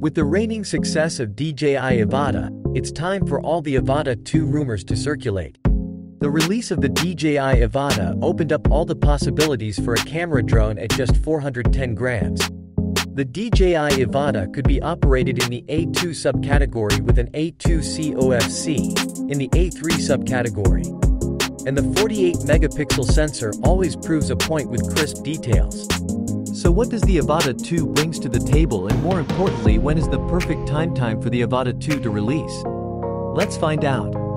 With the reigning success of DJI Avata, it's time for all the Avata 2 rumors to circulate. The release of the DJI Avata opened up all the possibilities for a camera drone at just 410 grams. The DJI Avata could be operated in the A2 subcategory with an A2 COFC in the A3 subcategory. And the 48 megapixel sensor always proves a point with crisp details. So what does the Avata 2 brings to the table and more importantly when is the perfect time time for the Avata 2 to release? Let's find out.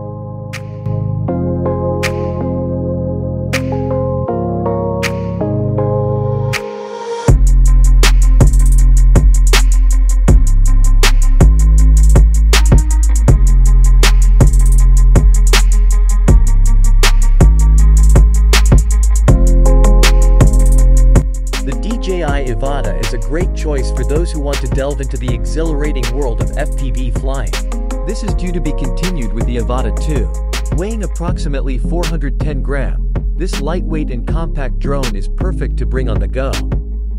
Is a great choice for those who want to delve into the exhilarating world of FPV flying. This is due to be continued with the Avata 2. Weighing approximately 410 gram, this lightweight and compact drone is perfect to bring on the go.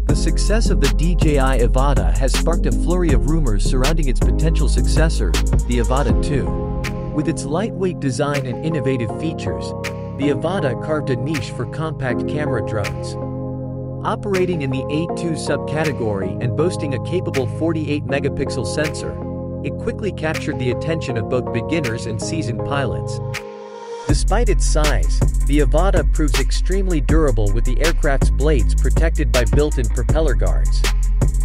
The success of the DJI Avata has sparked a flurry of rumors surrounding its potential successor, the Avata 2. With its lightweight design and innovative features, the Avata carved a niche for compact camera drones. Operating in the A2 subcategory and boasting a capable 48 megapixel sensor, it quickly captured the attention of both beginners and seasoned pilots. Despite its size, the Avata proves extremely durable with the aircraft's blades protected by built-in propeller guards.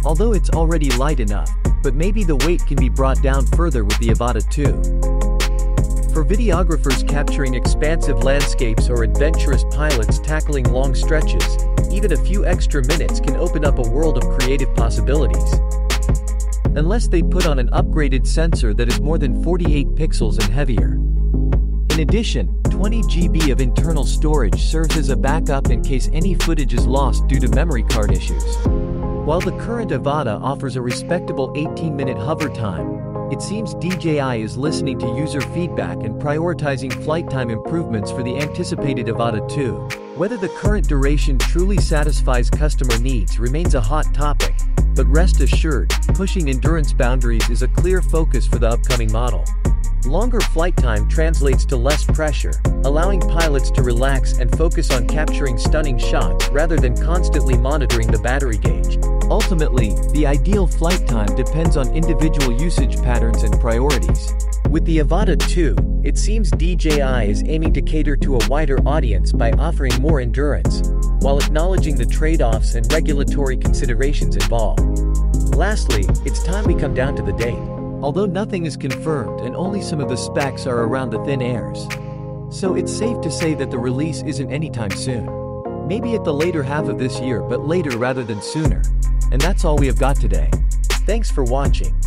Although it's already light enough, but maybe the weight can be brought down further with the Avata 2. For videographers capturing expansive landscapes or adventurous pilots tackling long stretches, even a few extra minutes can open up a world of creative possibilities. Unless they put on an upgraded sensor that is more than 48 pixels and heavier. In addition, 20 GB of internal storage serves as a backup in case any footage is lost due to memory card issues. While the current Avata offers a respectable 18-minute hover time, it seems DJI is listening to user feedback and prioritizing flight time improvements for the anticipated Avata 2. Whether the current duration truly satisfies customer needs remains a hot topic, but rest assured, pushing endurance boundaries is a clear focus for the upcoming model. Longer flight time translates to less pressure, allowing pilots to relax and focus on capturing stunning shots rather than constantly monitoring the battery gauge. Ultimately, the ideal flight time depends on individual usage patterns and priorities. With the Avata 2, it seems DJI is aiming to cater to a wider audience by offering more endurance, while acknowledging the trade-offs and regulatory considerations involved. Lastly, it's time we come down to the date. Although nothing is confirmed and only some of the specs are around the thin airs. So it's safe to say that the release isn't anytime soon. Maybe at the later half of this year but later rather than sooner. And that's all we have got today. Thanks for watching.